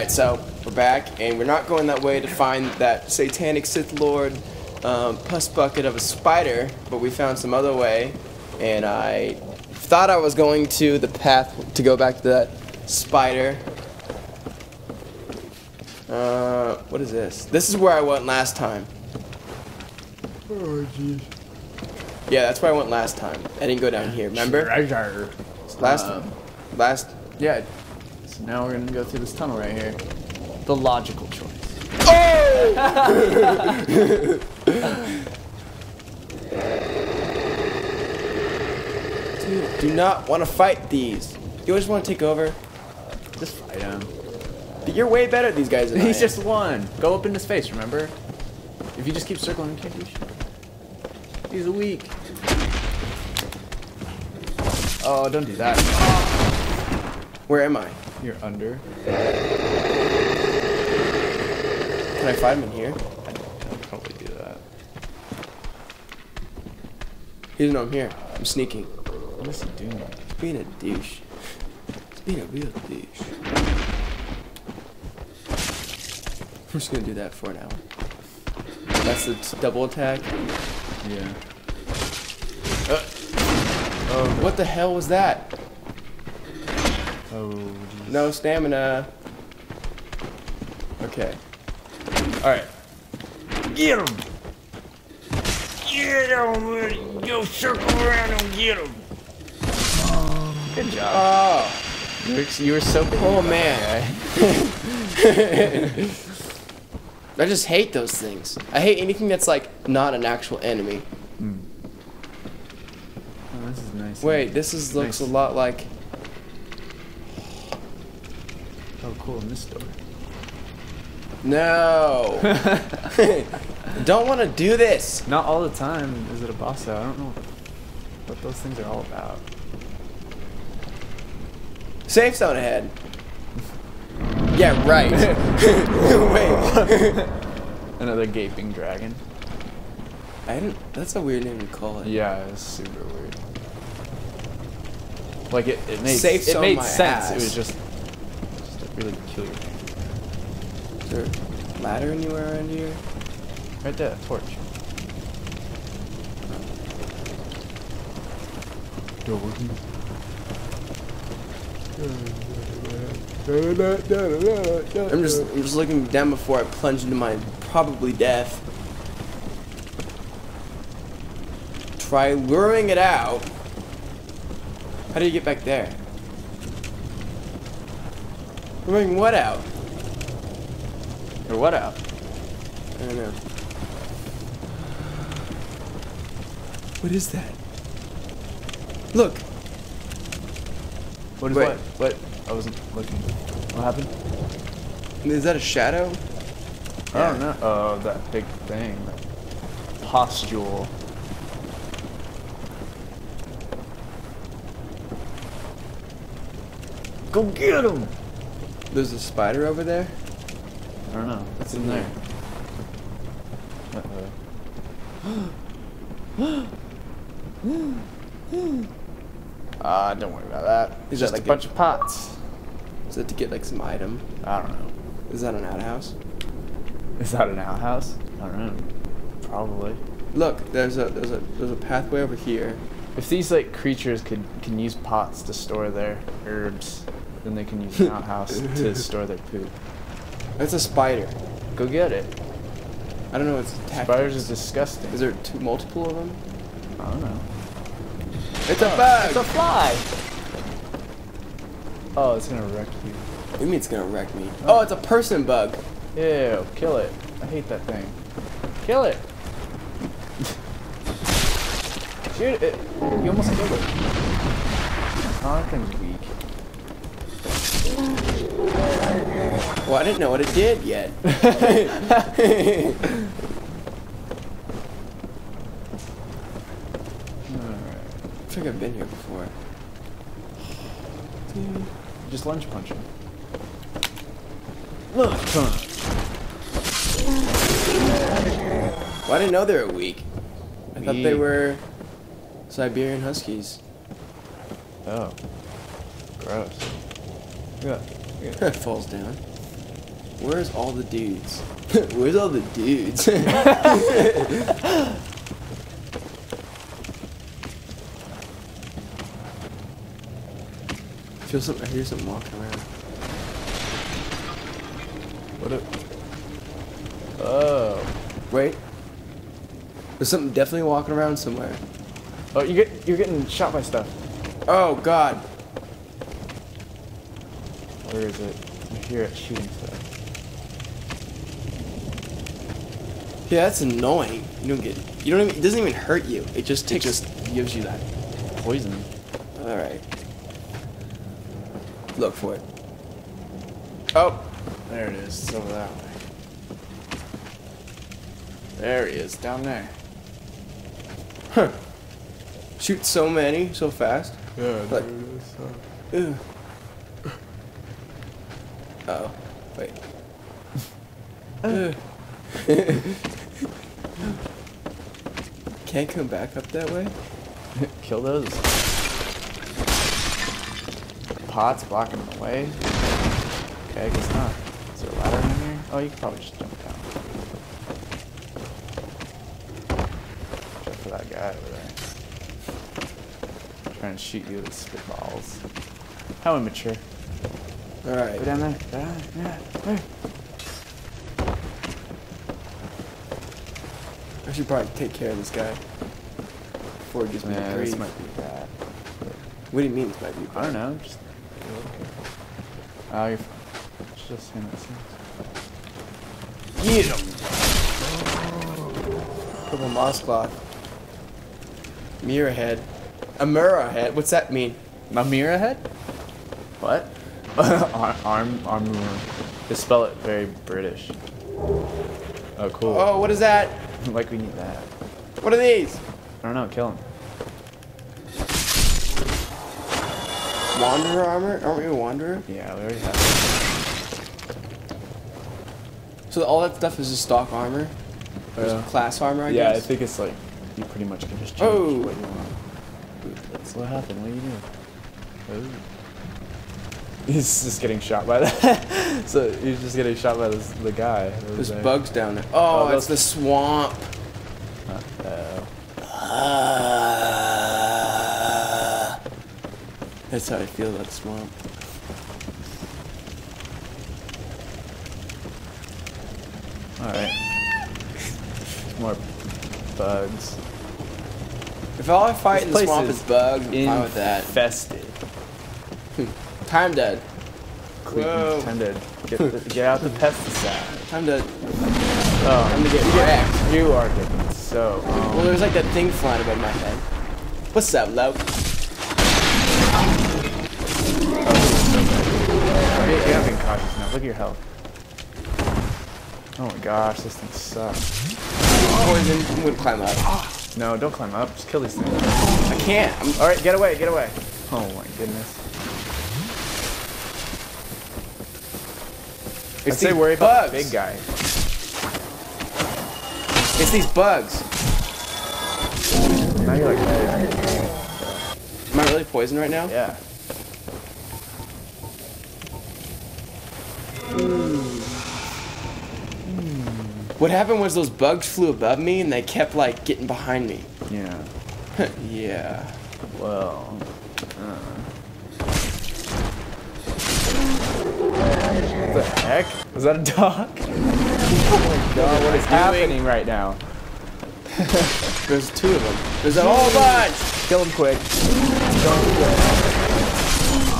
Alright, so we're back, and we're not going that way to find that satanic Sith Lord um, pus bucket of a spider, but we found some other way, and I thought I was going to the path to go back to that spider. Uh, what is this? This is where I went last time. Oh, jeez. Yeah, that's where I went last time. I didn't go down here, remember? Treasure. Last Um, last Yeah. Now we're gonna go through this tunnel right here. The logical choice. Dude, do not want to fight these. You always want to take over. Just fight him. But you're way better at these guys than I He's am. just one. Go up in his face, remember? If you just keep circling, you can't do shit. He's weak. Oh, don't do that. Where am I? You're under. Can I find him in here? I'd, I'd probably do that. He doesn't know I'm here. I'm sneaking. What is he doing? He's being a douche. He's being a real douche. I'm just gonna do that for an hour. That's the double attack. Yeah. Oh, what the hell was that? Oh, geez. No stamina. Okay. Alright. Get him! Get him! Go circle around and get him! Good job. Oh, You were, you were so cool. oh man. Eh? I just hate those things. I hate anything that's like not an actual enemy. Hmm. Oh, this is nice. Wait, eh? this is looks Nice. a lot like Oh, cool. In this door. No. Don't want to do this. Not all the time is it a boss though. I don't know what those things are all about. Safe zone ahead. Yeah, right. Wait. Another gaping dragon. I didn't. That's a weird name to call it. Yeah, it's super weird. Like it, it made Safe it made sense. It was just really peculiar thing. Is there a ladder anywhere around here? Right there, torch. I'm just. I'm just looking down before I plunge into my probably death. Try luring it out. How do you get back there? Luring what out? Or what out? I don't know. What is that? Look. What is Wait. what? What? I wasn't looking. What happened? Is that a shadow? I don't know. Oh, that big thing. That postule. Go get him! There's a spider over there. I don't know. What's in there? Uh-oh. Ah, don't worry about that. Is It's that just like a a- bunch of pots. Is that to get like some item? I don't know. Is that an outhouse? Is that an outhouse? I don't know. Probably. Look, there's a there's a there's a pathway over here. If these like creatures could can use pots to store their herbs, then they can use an outhouse to store their poop. That's a spider. Go get it. I don't know what's attacking. Spiders is disgusting. Is there two multiple of them? I don't know. It's a oh, bug. It's a fly. Oh, it's gonna wreck you. What do you mean it's gonna wreck me? Oh, oh it's a person bug. Ew, kill it. I hate that thing. Kill it. Shoot it. You almost killed it. Oh, that thing's. Well, I didn't know what it did yet. I think I've been here before. Just lunge punch him. Lunge punch. Well, I didn't know they were weak. I thought they were Siberian Huskies. Oh. Gross. Yeah. Yeah. Falls down. Where's all the dudes? Where's all the dudes? Feel something. I hear something walking around. What? A, oh. Wait. There's something definitely walking around somewhere. Oh, you get you're getting shot by stuff. Oh God. Where is it? I hear it shooting stuff. Yeah, that's annoying. You don't get. You don't even. It doesn't even hurt you. It just It just gives you that poison. All right. Look for it. Oh. There it is. It's over that way. There he is, down there. Huh. Shoot so many so fast. Yeah, Like- Ew. Oh. Wait. Uh. Ugh. Can't come back up that way? Kill those. Pots blocking the way. Okay, I guess not. Is there a ladder in here? Oh, you can probably just jump down. Check for that guy over there. Trying to shoot you with spitballs. How immature. Go Alright. down there. Go down there. Yeah, there. I should probably take care of this guy. Before it gives me Yeah, a this might be bad. What do you mean this might be bad? I don't know. Just. Oh, you're fine. Just him. It. Get him! Purple moss cloth. Mirror head. A mirror head? What's that mean? A mirror head? What? arm, arm, uh, armor. They spell it very British. Oh, cool. Oh, what is that? like we need that. What are these? I don't know. Kill him. Wanderer armor? Aren't we a wanderer? Yeah, we already have. So all that stuff is just stock armor? Or Yeah. class armor, I guess. yeah, I think it's like you pretty much can just change Oh. what you want. That's what happened. What do you do? Oh. He's just getting shot by that. so he's just getting shot by this, the guy. There's there. bugs down there. Oh, Oh, it's the swamp. Uh-oh. That's how I feel about the swamp. Alright. More bugs. If all I fight This in the swamp is is bugs, I'm fine with that. Infested. Time dead. Clean Whoa. intended. Get, the, get out the pesticide. Time to Oh, time to get wrecked. you are getting so. Um, Well, there's like that thing flying above my head. What's up, Lo? you're, you're not being cautious now. Look at your health. Oh my gosh, this thing sucks. Poison. I'm gonna climb up. No, don't climb up. Just kill these things. I can't. I'm, All right, get away, get away. Oh my goodness. I'd it's say these worry about bugs. the big guy. It's these bugs. Now you're like, Am I really poisoned right now? yeah. What happened was those bugs flew above me and they kept like getting behind me. Yeah. yeah. Well. uh. What the heck? Is that a dog? oh my god, what is happening right now? There's two of them. There's a whole bunch. Kill him quick. Kill him quick.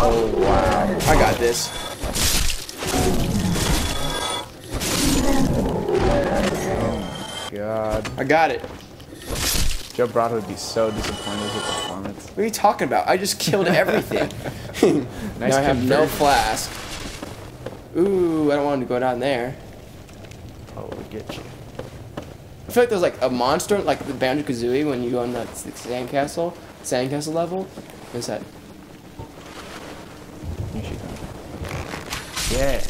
Oh wow. I got this. Oh my God. I got it. Joe Brado would be so disappointed with his performance. What are you talking about? I just killed everything. Nice now I have no flask. Ooh, I don't want to go down there. Probably get you. I feel like there's like a monster, like the Banjo Kazooie, when you go on that sandcastle, sandcastle level. What's that? Him. Yeah.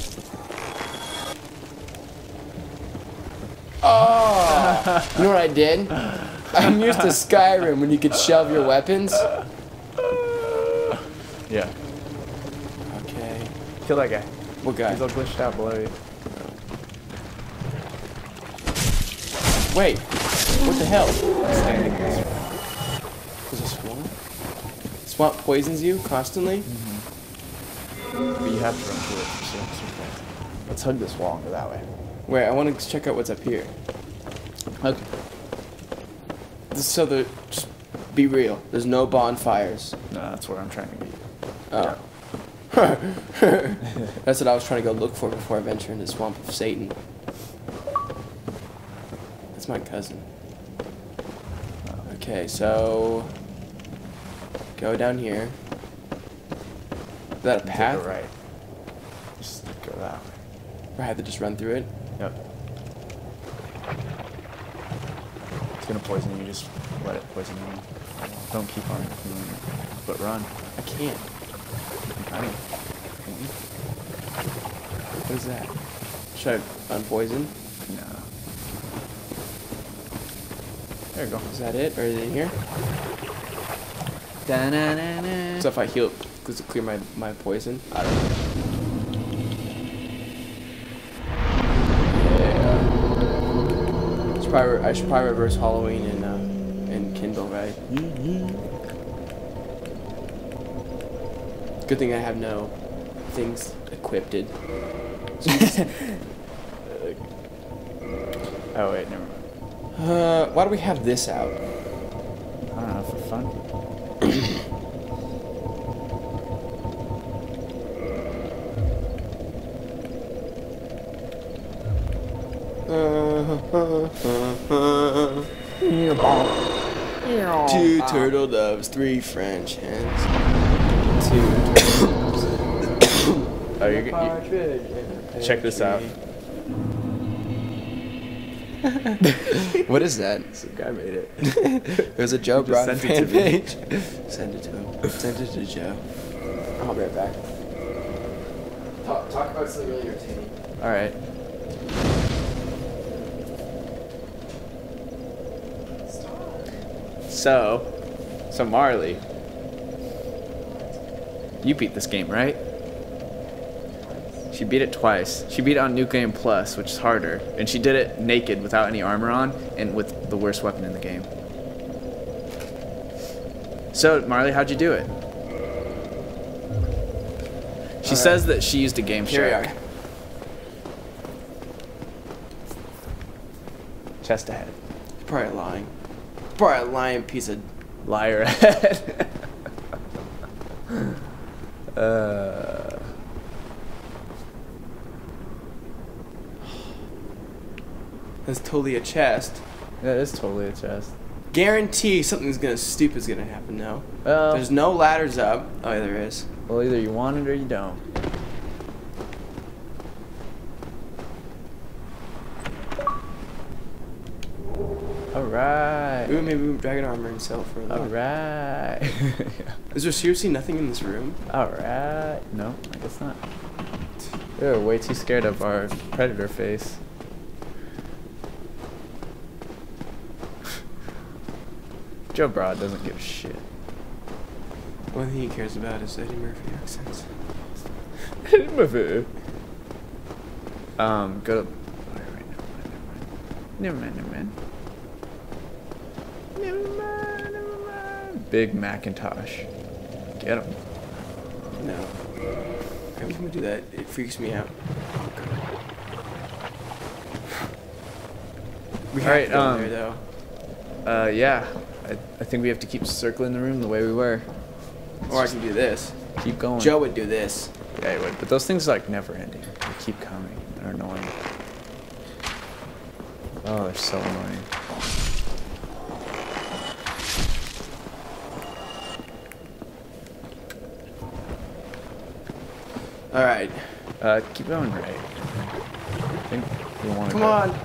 Oh! you know what I did? I'm used to Skyrim when you could shove your weapons. Yeah. Okay. Kill that guy. What guy? He's all glitched out below you. Wait! What the hell? I'm standing there. There's a swamp? Swamp poisons you constantly? Mm -hmm. But you have to run through it. Let's hug this wall and go that way. Wait, I want to check out what's up here. Okay. This is so the... Just be real. There's no bonfires. No, that's where I'm trying to be. That's what I was trying to go look for before I venture into the swamp of Satan. That's my cousin. Okay, so go down here. Is that a path? right. Just go that way. I have to just run through it? Yep. It's gonna poison you. Just let it poison you. Don't keep on doing it, but run. I can't. I mean, What is that? Should I unpoison? no. There you go. Is that it? Or is it in here? So if I heal, does it clear my, my poison? I don't know. Yeah. Should probably, I should probably reverse Halloween and uh, and Kindle, right? Good thing I have no things equipped. Oh wait, never mind. Uh, why do we have this out? I don't know for fun. Two turtle doves, three French hens. Two. oh, you're good. Check this out. what is that? Some guy made it. There's a Joe Just Brown sent it fan to me. page. Send it to him. Send it to Joe. I'll be right back. Talk, talk about something really entertaining. All right. So, so Marley, you beat this game, right? She beat it twice. She beat it on New Game Plus, which is harder, and she did it naked without any armor on and with the worst weapon in the game. So, Marley, how'd you do it? She says that she used a Game Here we Shark. are. Chest ahead. Probably lying. Probably a lying piece of. Liar ahead. uh, That's totally a chest. that is totally a chest. Guarantee something's gonna stupid's gonna happen now. Well, There's no ladders up. Oh, yeah, there is. well, either you want it or you don't. All right. Ooh, maybe dragon armor and sell for a All little. right. Is there seriously nothing in this room? All right. No, I guess not. They're way too scared of our predator face. Joe Broad doesn't give a shit. One thing he cares about is Eddie Murphy accents. Eddie Murphy. Um, go to. Never mind, never mind. Never mind. Never mind, never mind. Big Macintosh. Get him. No. Every time we do that, it freaks me out. We to go um, there though. Uh, yeah. I, I think we have to keep circling the room the way we were. Or I can do this. Keep going. Joe would do this. Yeah, he would. But those things are like never ending. They keep coming. They're annoying. Oh, they're so annoying. All right. Uh, keep going right. I think we want to Come on.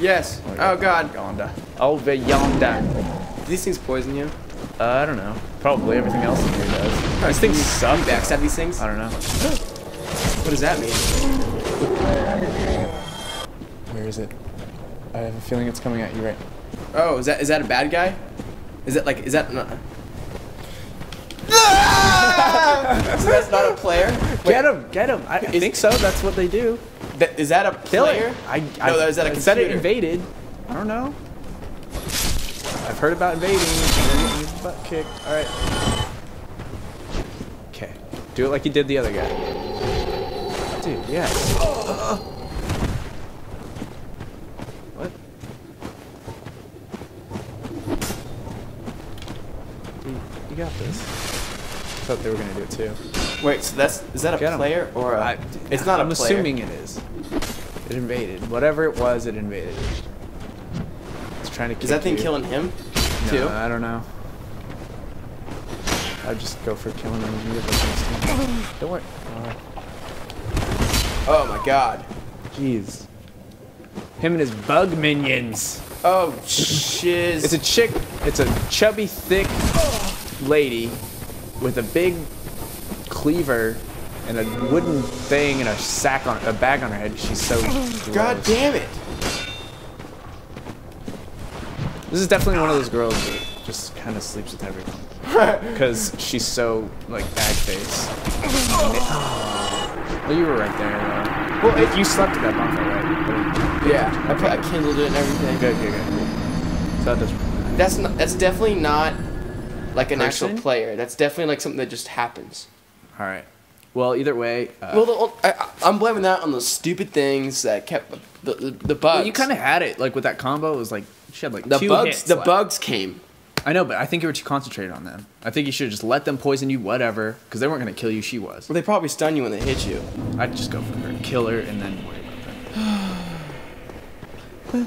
Yes. Oh God. Yonder. Over yonder. Do these things poison you? Uh, I don't know. Probably everything else in here does. These things suck. You backstab these things? I don't know. What does that mean? Where is it? I have a feeling it's coming at you right. Oh, is that is that a bad guy? Is that like is that? No. so that's not a player. Wait, Get him! Get him! I Is- think so. That's what they do. that, is that a Kill player? it. I, No, is that a I said it computer? invaded. I don't know. I've heard about invading. and getting your butt kicked. All right. Okay. Do it like you did the other guy. Dude, yes. What? You, you got this. I Thought they were gonna do it too. Wait, so that's is that a Get player or a? I- it's not I'm a player. assuming it is. It invaded. Whatever it was, it invaded. It's trying to Is that thing you. killing him? No? I don't know. I'd just go for killing him immediately. Don't worry. Uh, Oh my god. Jeez. Him and his bug minions. Oh shiz. It's a chick. It's a chubby, thick lady with a big cleaver and a wooden thing and a sack on a bag on her head. She's so. God gross. damn it. This is definitely one of those girls that just kind of sleeps with everyone because she's so like bag face. Well, you were right there. Though. Well, if you slept at that bonfire, right? Yeah, I, put, I kindled it and everything. Good, good, good. Cool. So that does. That's not. That's definitely not like an actual player. That's definitely like something that just happens. All right. Well, either way. Uh, Well, the, I, I'm blaming that on those stupid things that kept the the, the bugs. well, you kind of had it like with that combo. It was like she had like the two bugs. hits the left. bugs came. I know, but I think you were too concentrated on them. I think you should have just let them poison you, whatever, because they weren't gonna kill you. She was. Well, they probably stun you when they hit you. I'd just go for her, kill her, and then worry about them.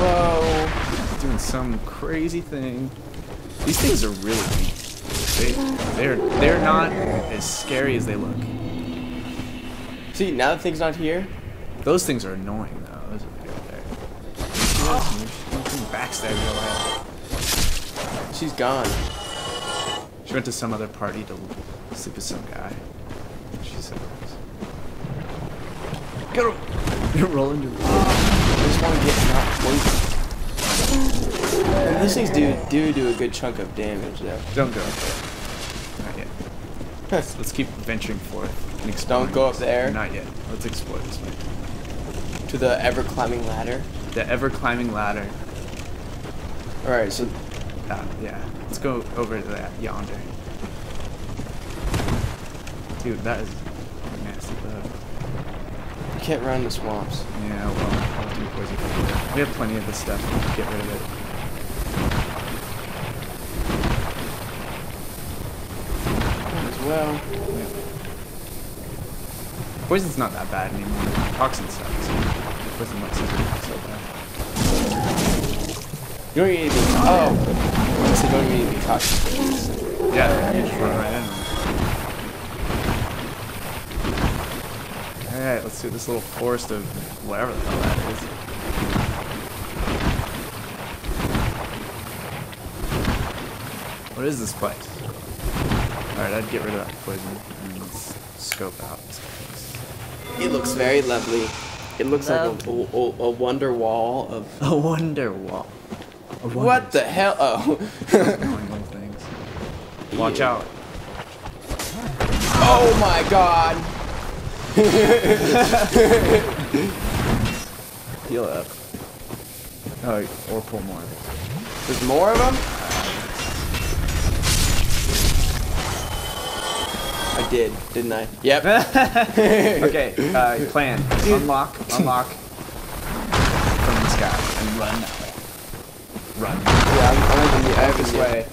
Whoa. doing some crazy thing. These things are really weak. They, they're they're not as scary as they look. See, now the thing's not here. Those things are annoying though. Those are there. Backstab your life. She's gone. She went to some other party to sleep with some guy. She said. Get him! You're rolling your. I just want to get not poisoned. And these things do do do a good chunk of damage though. Don't go up there. Not yet. Let's, let's keep venturing forth. Don't go up there. Not yet. Let's explore this way. To the ever climbing ladder. The ever climbing ladder. All right, so Uh, yeah. Let's go over to that yonder. Dude, that is nasty bug. you can't run the swamps. Yeah, well, I'll do poison. We have plenty of this stuff. Get rid of it. Well. Yeah. Poison's not that bad anymore. Toxin sucks. Poison looks so bad. You don't need to be. Oh, I said don't need to be cautious. Yeah, you just run right in. Alright, let's do this little forest of whatever the hell that is. What is this place? Alright, I'd get rid of that poison and scope out. It looks very lovely. It looks like a, a, a wonder wall of. A wonder wall. What the hell? Oh. Things. Watch out. oh my god. Heal up. Oh, or pull more. There's more of them? Did, didn't I? Yep. Okay, uh, plan. Unlock, unlock from this guy and run that way. Run. Yeah, I'm, I'm gonna be, I have this way,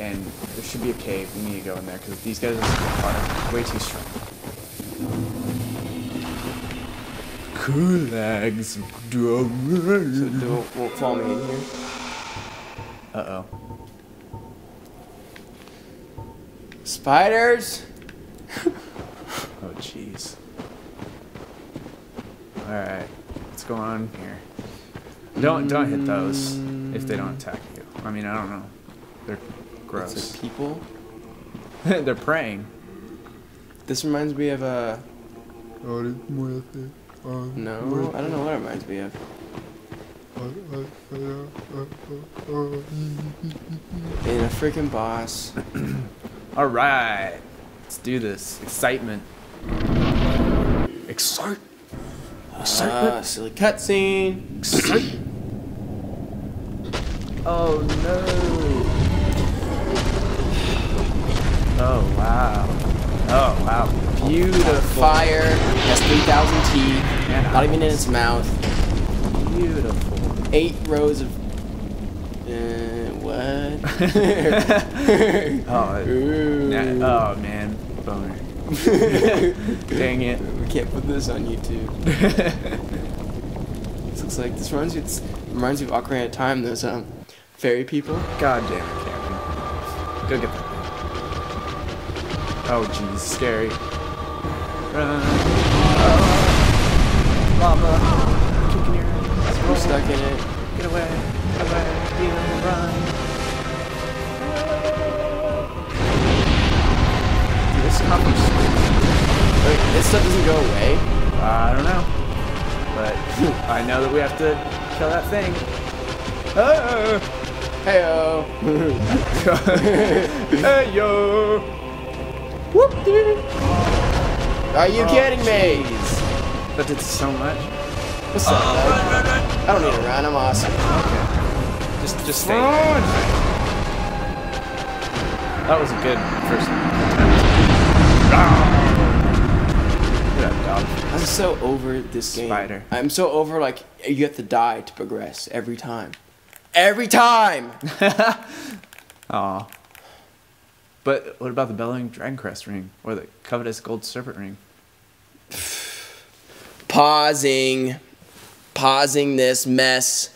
and there should be a cave. We need to go in there because these guys are way too strong. Kulags So they won't, won't follow me in here. Uh oh. Spiders? Oh jeez. Alright, what's going on here? Don't don't hit those if they don't attack you. I mean I don't know. They're It's gross. like people. They're praying. This reminds me of uh, a. No, I don't know what it reminds me of. In a freaking boss. Alright. Let's do this. Excitement. Excite. Ah, silly cutscene. Excite. Oh no. Oh wow. Oh wow. Beautiful. Fire has 3,000 teeth. Man, Not even in its mouth. Beautiful. Eight rows of. Uh, what? Oh, Ooh. nah, oh man. Boner. Dang it. We can't put this on YouTube. This looks like this reminds me. It's, reminds me of Ocarina of Time. Those um, fairy people. God damn it, Cameron. Go get that thing. Oh jeez, scary. Run. Oh. Lava. Kicking your ass. I'm stuck in it. Get away. Wait, this stuff doesn't go away. I don't know. But I know that we have to kill that thing. Oh! Heyo. hey yo! Are you oh, kidding me? That did so much. What's up? Uh, bud? I don't need to run. I'm awesome. Okay. Just just stay. there. That was a good so over this game. Spider. I'm so over like you have to die to progress every time. Every time. Aw. But what about the bellowing dragon crest ring or the covetous gold serpent ring? Pausing. Pausing this mess.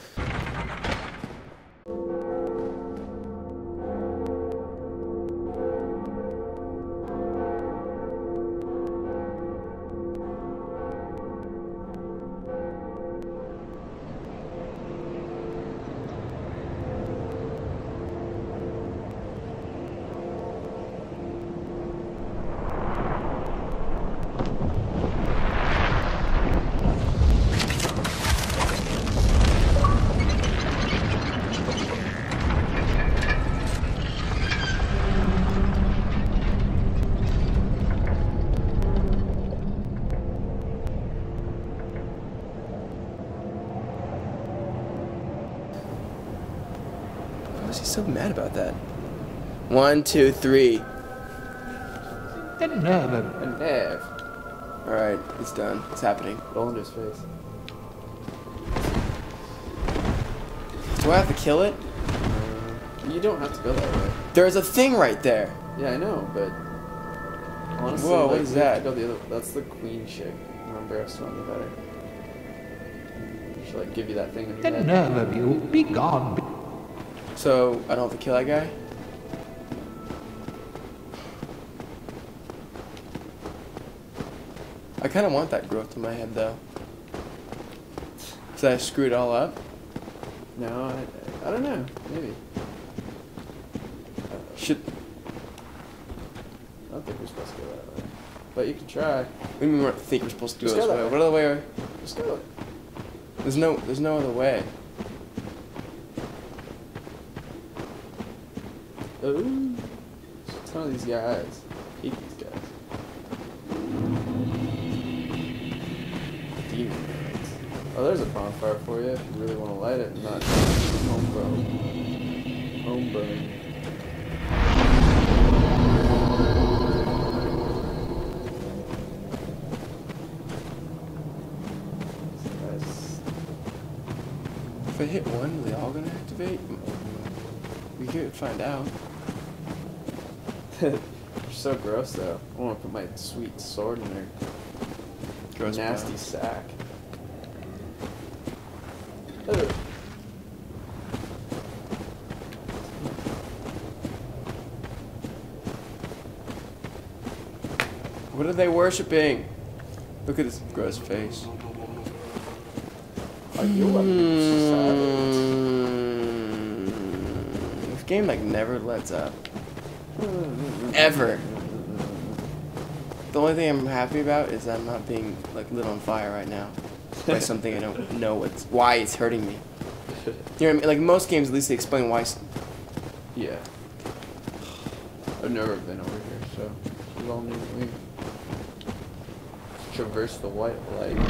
One, two, three. A nerve. Alright, it's done. It's happening. Roll into his face. Do I have to kill it? You don't have to go that way. There's a thing right there. Yeah, I know, but honestly, Whoa, what like, is we have that? Go the other. That's the queen chick. Remember, I was telling you about her. She'll like give you that thing on your The head. nerve of you! Be gone! So I don't have to kill that guy? I kind of want that growth in my head though. Did I screw it all up? No, I, I don't know. Maybe. Should. I don't think we're supposed to go that way. But you can try. What do you mean we think we're supposed to go Just this go way? that way. What other way? Are, Just do it. there's no. There's no other way. Ooh. There's a ton of these guys. Oh, there's a bonfire for you if you really want to light it and not home burn. Home burn. If I hit one, are they all gonna activate? We could find out. You're so gross though. I want to put my sweet sword in there. Gross Nasty brown. sack. What are they worshiping? Look at this gross face. Are you a This game like never lets up. Ever. The only thing I'm happy about is I'm not being like lit on fire right now by something I don't know what's why it's hurting me. You know what I mean? Like most games, at least they explain why. Yeah. I've never been over here, so this is all new to me. Traverse the white light. I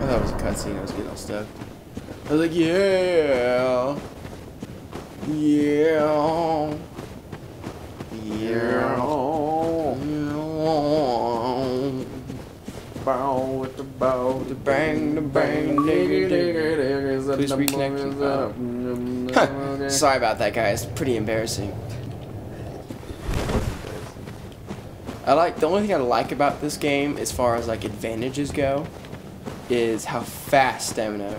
thought it was a cutscene. I was getting all stuck. I was like, yeah, yeah, yeah, yeah. Bow with the bow, The bang, the bang. Please reconnect. Oh. Huh. Sorry about that, guys. Pretty embarrassing. I like the only thing I like about this game, as far as like advantages go, is how fast stamina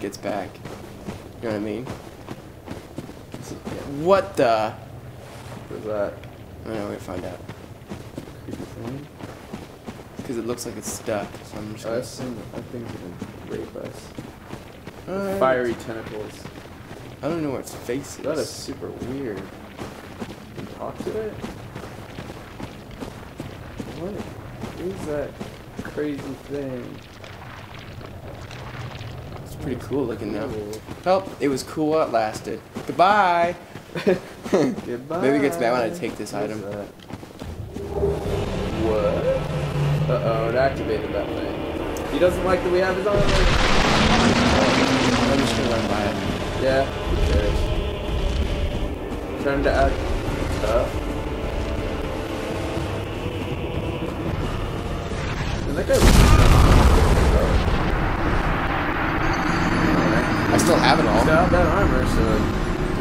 gets back. You know what I mean? What the? What's that? I don't know. We're gonna find out. Creepy thing? Because it looks like it's stuck. So I'm just I assume that thing's gonna rape us. Uh, Fiery tentacles. I don't know where its face is. That is super weird. Can you talk to it? What is that crazy thing? It's pretty cool looking though. Ooh. Well, it was cool while it lasted. Goodbye. Goodbye. Maybe it gets bad when I take this What item. that? What? Uh oh, it activated that thing. He doesn't like that we have his armor. I'm just gonna run by it. Yeah, who cares? Trying to act tough. And that guy was I still have it all. He's got that armor, so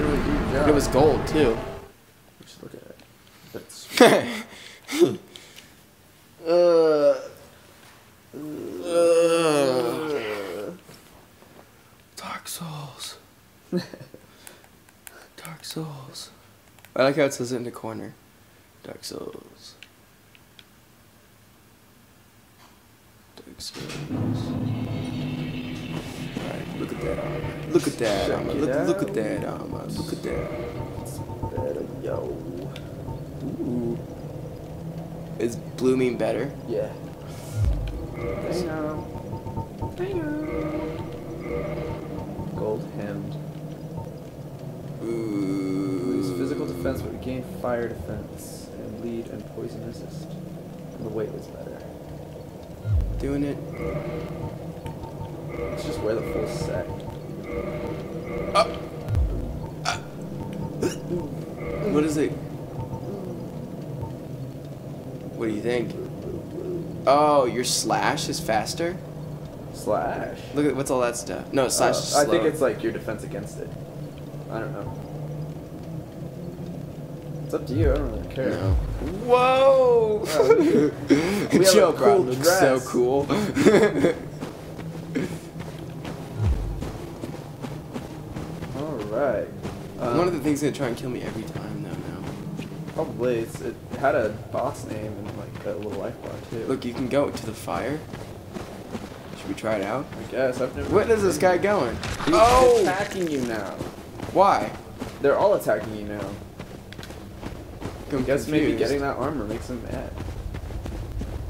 really deep job. It was gold too. Just look at it. That's uh, uh, Dark Souls. Dark Souls. I like how it says it in the corner. Dark Souls. Dark Souls. Look at that armor. Look at that Check armor. Look, look at that armor. Look at that. better, yo. Ooh. Is blue mean better? Yeah. Damn. Gold hemmed. Lose Ooh. physical defense, but gain fire defense and lead and poison resist. And the weight was better. Doing it. Let's just wear the full set. What is it? What do you think? Oh, your slash is faster? Slash. Look at what's all that stuff. No, slash Uh, I think it's like your defense against it. I don't know. It's up to you. I don't really care. No. Whoa! We have a Joe cool Brown looks so cool. All right. Um, One of the things gonna try and kill me every time though now. Probably. It's, it had a boss name and like a little life bar too. Look, you can go to the fire. Should we try it out? I guess I've never. What is this guy going? He's Oh! attacking you now. Why? They're all attacking you now. I I'm guess maybe getting that armor makes them mad.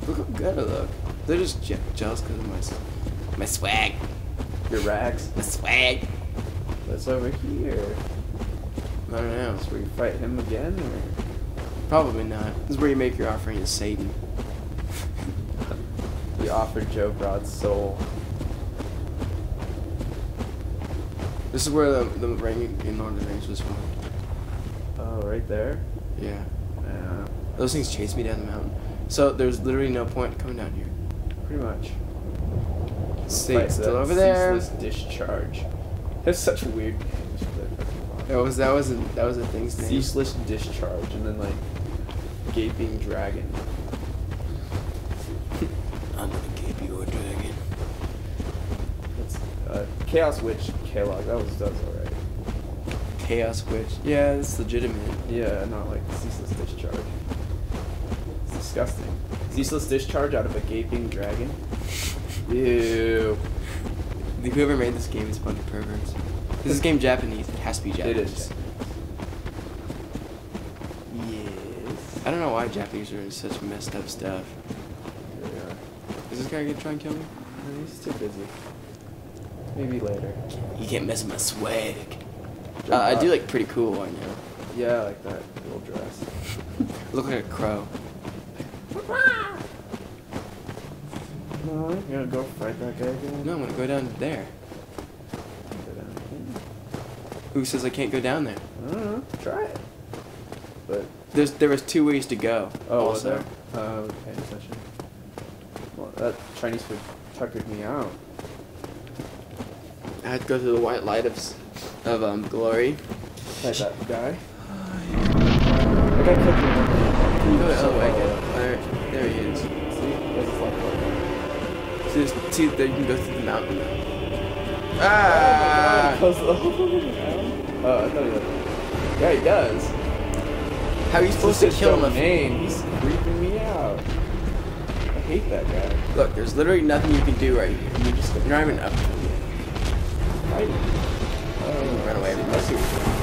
Look how good I look. They're just je- jealous because of my my swag. Your rags. My swag. That's over here. I don't know. That's where you fight him again, or Probably not. This is where you make your offering to Satan. you offered Joe Broad's soul. This is where the the ring in Lord of the Rings was from. Oh, right there. Yeah. Yeah, Those things chase me down the mountain. So there's literally no point coming down here. pretty much. See, it's still over there. ceaseless discharge. That's such a weird name. That was that was a that was a thing's name. Ceaseless discharge, and then like gaping dragon. I'm gonna keep you a dragon. That's uh, Chaos Witch Quelaag. That was that was alright. Chaos Witch. Yeah, it's legitimate. Yeah, not like ceaseless discharge. It's disgusting. Ceaseless discharge out of a gaping dragon. Ew. Whoever made this game is a bunch of perverts. Is this game Japanese? It has to be It Japanese. is. Yes. I don't know why Japanese are into such messed up stuff. Yeah. Is this guy gonna try and kill me? No, He's too busy. Maybe later. You can't mess with my swag. Uh, I do look pretty cool right now. Yeah, I like that little dress. Look like a crow. No, you gonna go fight that guy again? No, I'm gonna go down there. Go down. Who says I can't go down there? I don't know. Try it. But There's there was two ways to go. oh, was also. there? Uh, okay, attention. Well, that Chinese food tuckered me out. I had to go through the white light of of um glory. Like that guy. Killed me. Can you go the other way? Alright, there he is. There's- see there you can go through the mountain. Oh, Ah! close the Oh, I thought he like. Yeah, he does. How are you supposed to kill him? name. He's creeping me out. I hate that guy. Look, there's literally nothing you can do right here. You just you're not even up to him yet. Fight him. Oh, Run away, I see- everybody. I see what you're saying.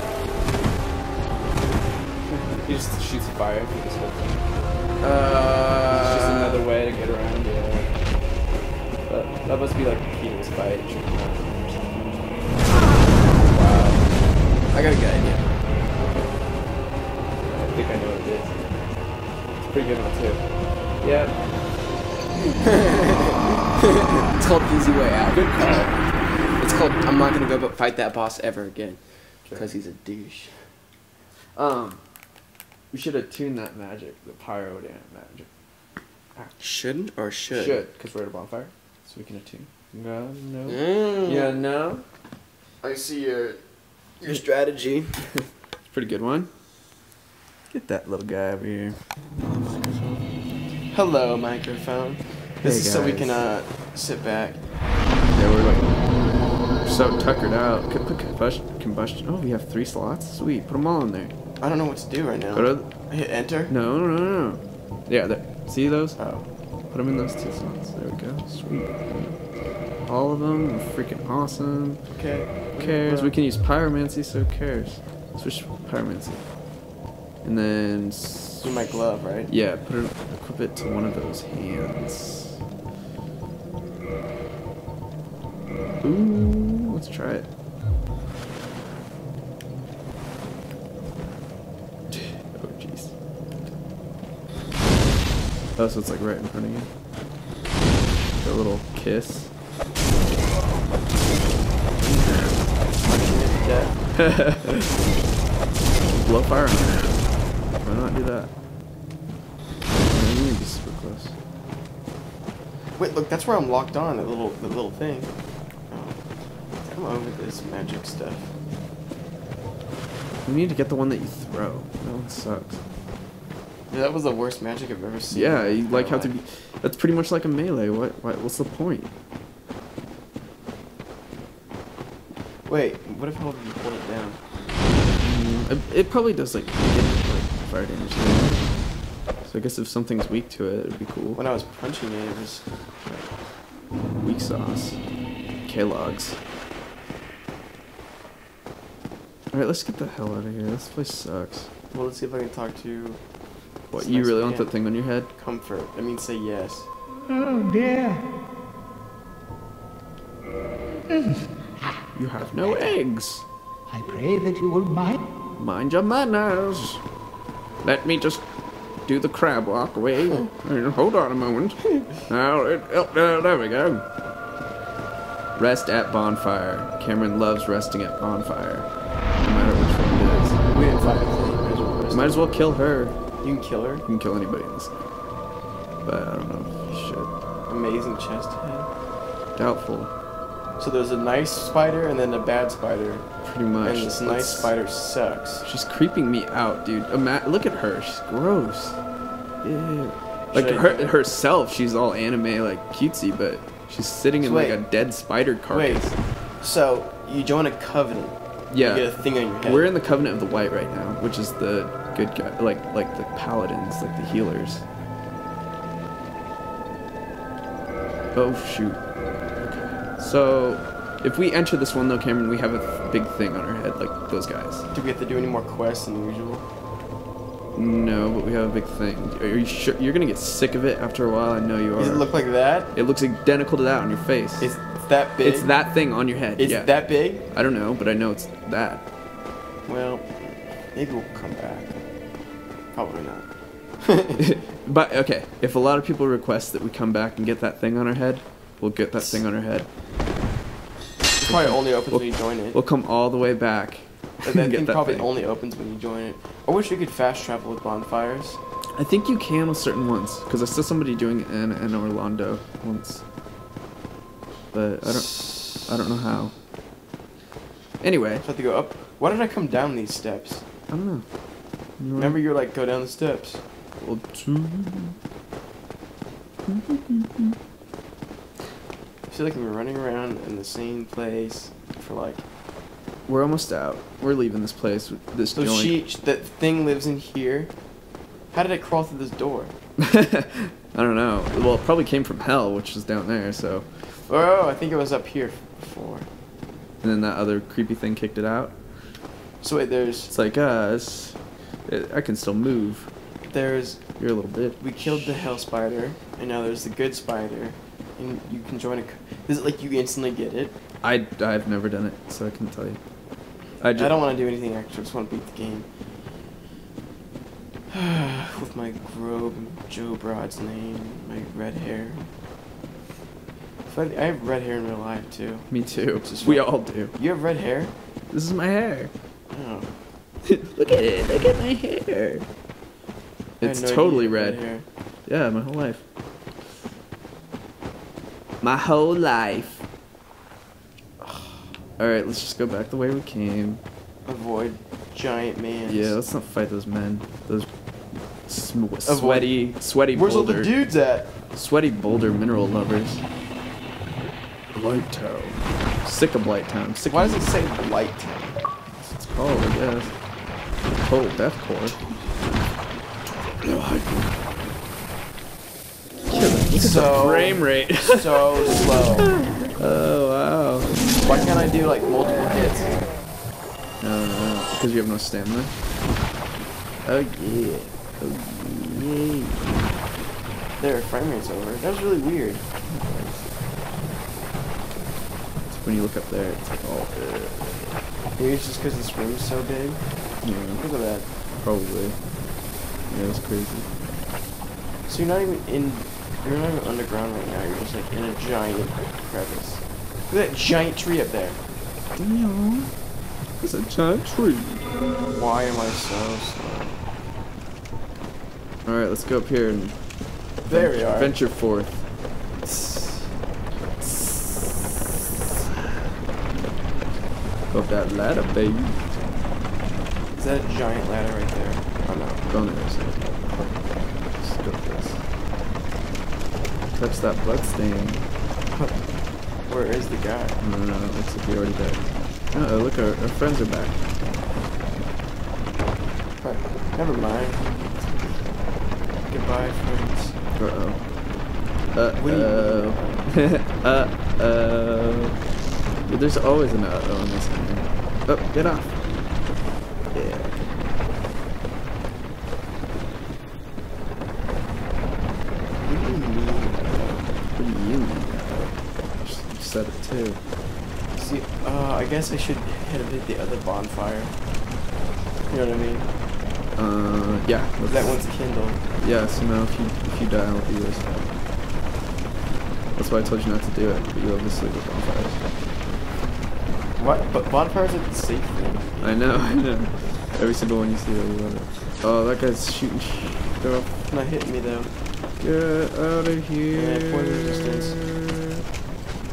He just shoots fire through this whole thing. Uh, It's just another way to get around it. That, that must be like the key to fight. or something. Wow. I got a good idea. I think I know what it is. It's a pretty good one too. Yeah. It's called Easy Way Out. Good call. It's called I'm not gonna go but fight that boss ever again. Because he's a douche. Um, we should have tuned that magic, the pyro damn magic. Shouldn't or should? Should, because we're at a bonfire, so we can attune. No, no. Mm. Yeah, no. I see your your strategy. It's a pretty good one. Get that little guy over here. Hello, microphone. This Hey, is so we can uh sit back. Yeah, we're like we're so tuckered out. Could put combustion. Combustion. Oh, we have three slots. Sweet. Put them all in there. I don't know what to do right now. Go to. Hit enter. No, no, no, no. Yeah, there. See those? Oh. Put them in those two slots. There we go. Sweet. All of them. are Freaking awesome. Okay. Who cares? We can use pyromancy, so who cares? Switch pyromancy. And then. Do my glove, right? Yeah, put it, equip it to one of those hands. Ooh, let's try it. Oh, jeez. Oh, so it's like right in front of you. A little kiss. Blow fire on it. Why not do that? You need to be super close. Wait, look, that's where I'm locked on. The little the little thing. Oh. I'm over this magic stuff. You need to get the one that you throw. That one sucks. Yeah, that was the worst magic I've ever seen. Yeah, you like have to be. That's pretty much like a melee. What? what what's the point? Wait, what if I hold hold it down? Mm, it, it probably does like, like fire damage. So I guess if something's weak to it, it'd be cool. When I was punching it, it was. Weak sauce. Kellogg's. Alright, let's get the hell out of here. This place sucks. Well, let's see if I can talk to What, This you nice really want that thing on your head? comfort. I mean, say yes. Oh dear. You have no eggs. I pray that you will mind. Mind your manners. Let me just do the crab walk away. Hold on a moment. Now, it, oh, there we go. Rest at bonfire. Cameron loves resting at bonfire. No matter which one it is. We didn't fight anything. Might as rest Might as well kill her. You can kill her. You can kill anybody in this game. But I don't know if you should. Amazing chest head. Doubtful. So there's a nice spider and then a bad spider. Pretty much. And this nice spider sucks. She's creeping me out, dude. Ima- look at her. She's gross. Ew. Like Should her herself, she's all anime, like cutesy, but she's sitting in So like a dead spider Wait, carcass. so you join a covenant. Yeah. You get a thing on your head. We're in the Covenant of the White right now, which is the good guy, like like the paladins, like the healers. Oh shoot. Okay. So, if we enter this one though, Cameron, we have a big thing on our head, like those guys. Do we have to do any more quests than usual? No, but we have a big thing. Are you sure? You're gonna get sick of it after a while. I know you are. Does it look like that? It looks identical to that on your face. It's, it's that big. It's that thing on your head. It's yeah. that big. I don't know, but I know it's that. Well, maybe we'll come back. Probably not. but okay, if a lot of people request that we come back and get that thing on our head, we'll get that thing on our head. It probably only opens when you join it. We'll come all the way back. And that thing that probably thing. only opens when you join it. I wish we could fast travel with bonfires. I think you can with certain ones because I saw somebody doing it in, in Orlando once, but I don't I don't know how. Anyway, I have to go up. Why did I come down these steps? I don't know. You Remember, you're like, go down the steps. Well, two- I feel like we're running around in the same place for like. We're almost out. We're leaving this place. This So joint. she, that thing lives in here. How did it crawl through this door? I don't know. Well, it probably came from hell, which is down there. So, Oh, I think it was up here before. and then that other creepy thing kicked it out. So wait, there's It's like, uh, it's, it, I can still move. there's You're a little bit. we killed the hell spider, and now there's the good spider, and you can join a. c- Is it like you instantly get it? I I've never done it, so I can't tell you. I, just, I don't want to do anything extra. I just want to beat the game. With my robe, Joe Broad's name, my red hair. I have red hair in real life too. Me too. We all do. You have red hair? This is my hair. Look at it. Look at my hair. It's totally red. hair. Yeah, my whole life. My whole life. Alright, let's just go back the way we came. Avoid giant man. Yeah, let's not fight those men. Those sm- sweaty, sweaty Where's all the dudes at? sweaty boulder mineral lovers. Blight Town. Sick of Blight Town. Sick Why does it say light? That's what it's called, I guess. Total deathcore. Look at So- the frame rate. So slow. oh wow. Why can't I do like multiple hits? No, no, because you have no stamina. Oh yeah. Oh yeah. There, frame rate's over. That was really weird. When you look up there, it's like all good. Maybe it's just because this room's so big. Yeah, Look at that. probably. Yeah, it's crazy. So you're not even in. You're not even underground right now. You're just like in a giant crevice. Look at that giant tree up there. Damn. It's a giant tree. Why am I so slow? Alright, let's go up here and There we are. venture forth. Up that ladder, baby. Is that a giant ladder right there? Oh no. The other side. Just go this. Touch that blood stain. Where is the guy? No, no, no, looks like we already dead. Uh oh, look, our, our friends are back. But never mind. Goodbye, friends. Uh oh. Uh oh. uh oh. There's always an uh oh in this game. Oh, get off. Yeah. What do you mean? What do you mean? uh, You said it too. See, uh, I guess I should hit hit the other bonfire. You know what I mean? Uh, yeah. That one's kindled. Yeah, so now if you if you die, I'll do this. That's why I told you not to do it, but you obviously go with bonfires. What? But bonfires are the safe thing. I know, I know. Every single one you see, I love it. Oh, that guy's shooting sh- off. Not hitting me though. Get out of here. Yeah.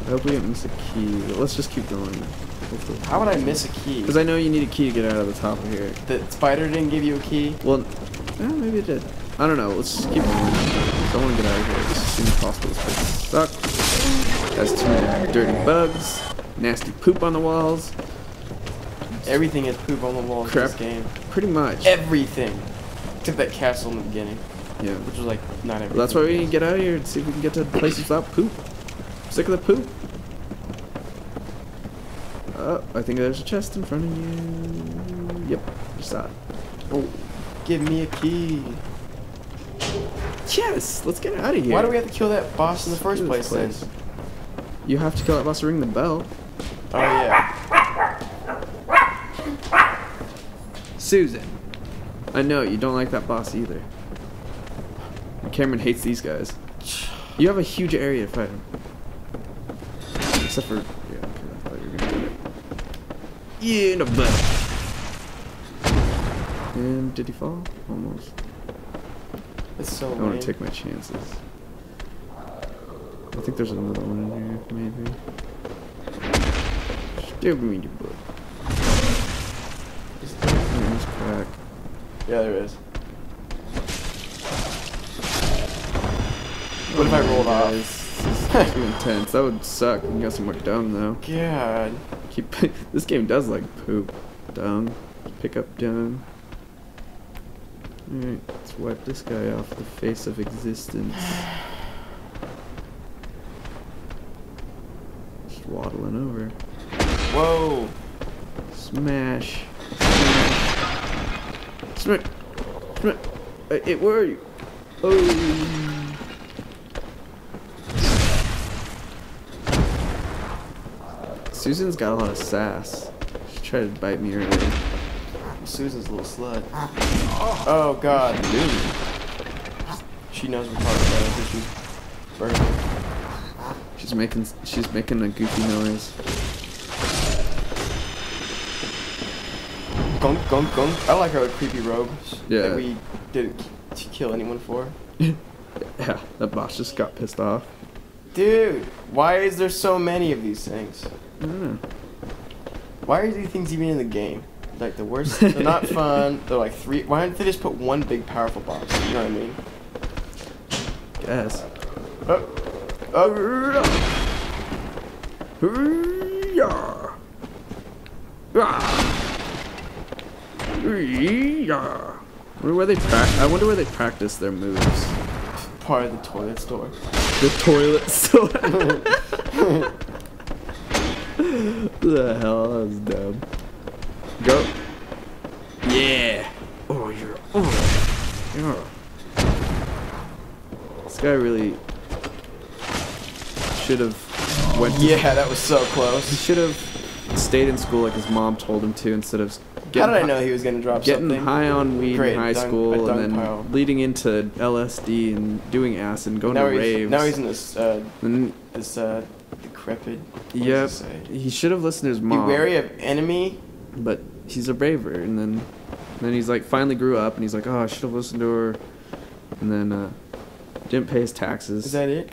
I hope we didn't miss a key. Let's just keep going. Hopefully. How would I miss a key? Because I know you need a key to get out of the top of here. The spider didn't give you a key. Well, eh, maybe it did. I don't know. Let's just keep going. I want to get out of here as soon as possible. This place sucks. Has too many dirty bugs. Nasty poop on the walls. Everything has poop on the walls in Crap. this game. Pretty much. Everything. Except that castle in the beginning, Yeah. which was like not everything. Well, that's why we need to get out of here and see if we can get to places without poop. Sick of the poop. Oh, I think there's a chest in front of you. Yep, just that. Oh, give me a key. Yes, let's get out of here. Why do we have to kill that boss in the first place, this then? You have to kill that boss to ring the bell. Oh yeah. Susan, I know you don't like that boss either. Cameron hates these guys. You have a huge area to fight him. Except for, yeah, okay, I thought you were gonna get it. Yeah, in the butt. And did he fall? Almost. It's so I want to take my chances. I think there's another one in here, maybe. Give me the book. There's crack. Yeah, there is. Oh, what if I rolled off? Guys, This is too intense. That would suck. You got some more dumb though. God. Keep. this game does like poop. Dumb. Pick up dumb. Alright, let's wipe this guy off the face of existence. Just waddling over. Whoa. Smash. Smash. Smash. Smash. Hey, where are you? Oh. Susan's got a lot of sass. She tried to bite me earlier. Susan's a little slut. Oh God. dude. She knows we're talking about it. She's burning. She's making she's making a goofy noise. Gunk, gunk, gunk. I like our creepy robe Yeah. that we didn't k- kill anyone for. Yeah, that boss just got pissed off. Dude, why is there so many of these things? Why are these things even in the game? Like the worst. They're not fun. They're like three. Why don't they just put one big powerful boss? You know what I mean? Guess. Oh, oh. Hoo-yah. Ah. Hoo-yah. Wonder where they prac- I wonder where they practice their moves. Part of the toilet store. The toilet store. the hell? That was dumb. Go. Yeah. Oh, you're. Oh. Yeah. This guy really should have went. To, Yeah, that was so close. He should have stayed in school like his mom told him to instead of How getting did I know he was gonna drop getting something? high on weed Great, in high dung- school and then pile. leading into LSD and doing acid and going now to he's raves. now he's in this uh, and this uh, decrepit. what does it Yep. He should have listened to his Be mom. wary of enemy. but he's a braver and then then he's like finally grew up and he's like, Oh, I should have listened to her and then uh didn't pay his taxes. Is that it?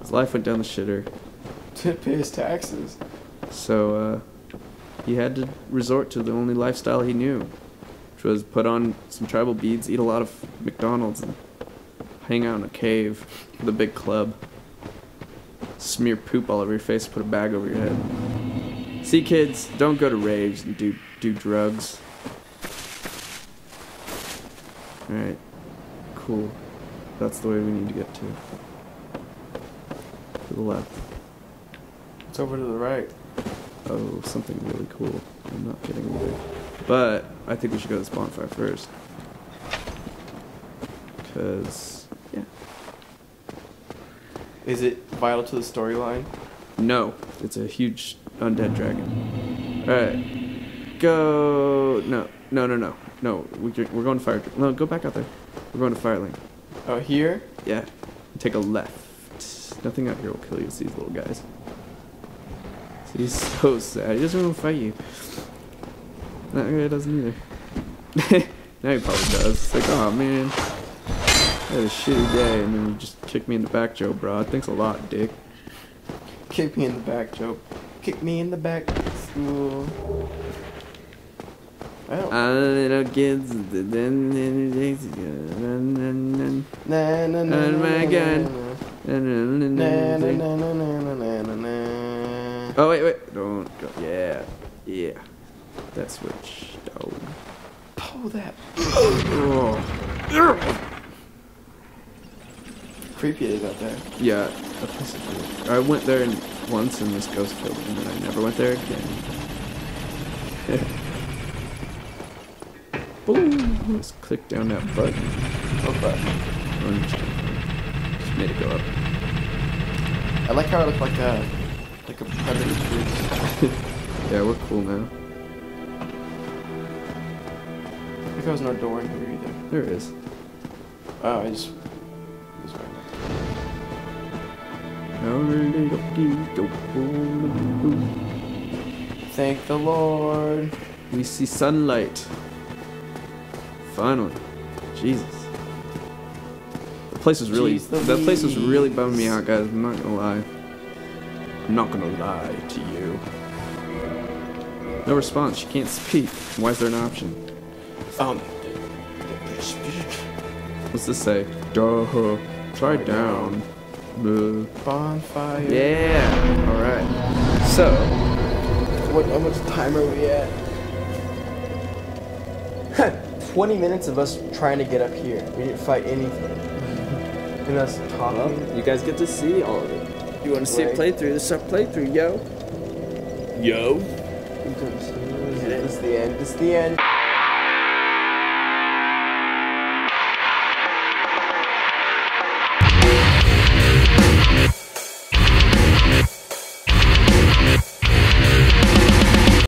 his life went down the shitter. To pay his taxes. So uh he had to resort to the only lifestyle he knew. Which was put on some tribal beads, eat a lot of McDonald's and hang out in a cave with a big club. Smear poop all over your face, put a bag over your head. See kids, don't go to raves and do do drugs. Alright. Cool. That's the way we need to get to. To the left. It's over to the right. Oh, something really cool. I'm not getting either. But I think we should go to this bonfire first. Cause yeah. Is it vital to the storyline? No, it's a huge undead dragon. All right, go. No, no, no, no, no. We, we're going to fire. No, go back out there. We're going to Firelink. Oh, here? Yeah, take a left. Nothing out here will kill you. It's these little guys. He's so sad. He doesn't want to fight you. That guy doesn't either. now he probably does. It's like, oh man, I had a shitty day, and then you just kick me in the back, Joe Broad. Thanks a lot, Dick. Kick me in the back, Joe. Kick me in the back. School. I don't. Little kids, Oh my God. Oh wait, wait, don't go. Yeah, yeah. That switch. Oh. Pull that. oh. Creepy is out there. Yeah, that place is weird. I went there once and this ghost killed me, and then I never went there again. Boom! Let's click down that button. What button? Oh, I'm just, made it go up. I like how I look like a like a predator. Yeah, we're cool now. I think there was no door in here either. There is. Oh, I just Thank the Lord. We see sunlight. Finally. Jesus. The place is really Jeez that place is really bumming me out, guys. I'm not gonna lie. I'm not gonna lie to you. No response. She can't speak. Why is there an option? Um. What's this say? Duh. Try down. Buh. Bonfire. Yeah. All right. So What, how much time are we at? 20 minutes of us trying to get up here. We didn't fight anything. And us talking. you guys get to see all of it. You want to see a Right. playthrough? This is our playthrough, yo. Yo. This is the end. This is the end.